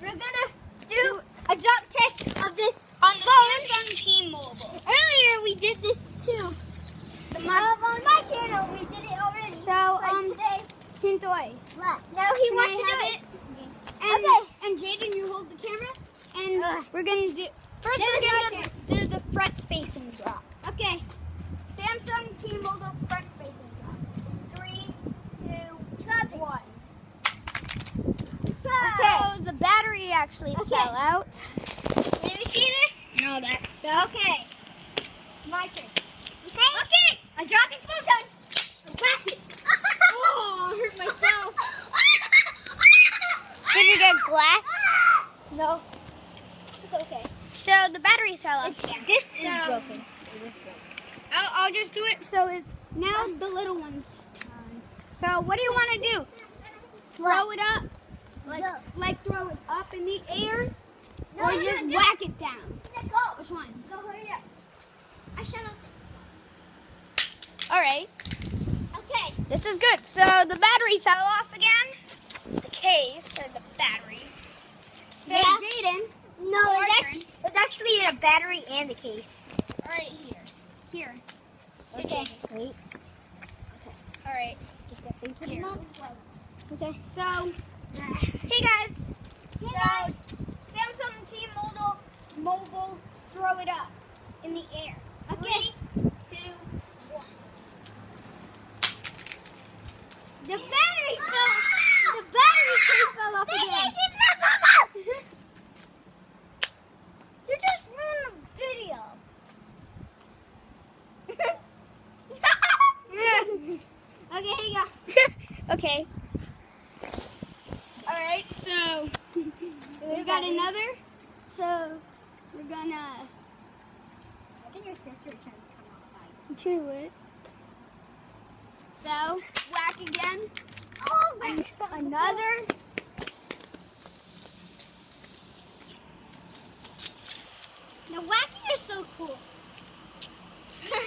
we're gonna do a drop test of this On the phone. Samsung T-Mobile. Earlier we did this too. The Um, on my channel we did it already. So, But um, today, Hintoy. what? No, he Can wants to do it? it. And, Okay. and Jaden, you hold the camera. And Ugh. we're going to do, first we're my to do the front facing drop. Okay. Samsung T-Mobile front facing drop. Three, two, Drop it. one. Okay. So the battery actually Okay. fell out. Let me see this. No, that's stuff. Okay. My turn. Okay. Okay. I'm dropping photon. Whack it. Oh, I hurt myself. Did you get glass? No. It's okay. So the battery fell out. This is So- broken. I'll, I'll just do it so it's now the little one's turn. So what do you want to do? Throw it up? Like, No. like throw it up in the air? No, or no, just whack it down? Go. Which one? Go hurry up. I shut up. All right. Okay. This is good. So the battery fell off again. The case or the battery. So Yeah. Jaden, No, It's your it's, turn. act- it's actually a battery and a case. right here. Here. Okay. Wait. All right. Just thing. Here. Okay. So, hey guys. Hey So, Samsung T-Mobile, mobile, throw it up in the air. Okay. Three, two, one. The battery fell. Ah! The battery case fell off again. You just ruined the video. okay, here you go. okay. All right, so we got another. So we're gonna I think your sister trying to come outside. do it. So whack again. Oh An- another. The whacking is so cool.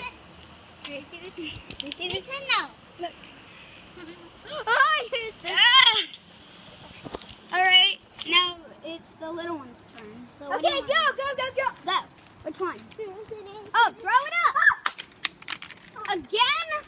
Do you see this? Do you see this? No. Look. Oh, your sister. Ah! All right, now it's the little one's turn. So Okay, go, go, go, go. Go. Which one? Oh, Oh, throw it up again.